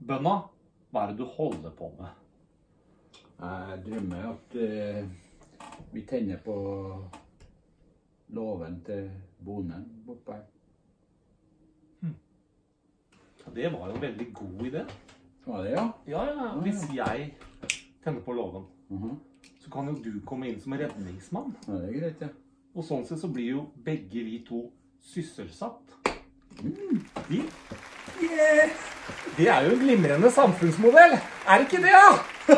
drømma? Hva er det du holder på med? Jeg drømmer at uh, vi tenner på låven til bonden bortpå her. Ja, Det var jo en veldig god idé. Var det, ja? Ja, ja. Hvis jeg tenner på låven, Mhm. så kan jo du komme inn som redningsmann. ja det er greit, ja. Og sånn sett så blir jo begge vi to sysselsatt. Vi? Det er jo en glimrende samfunnsmodell, er det ikke det? da?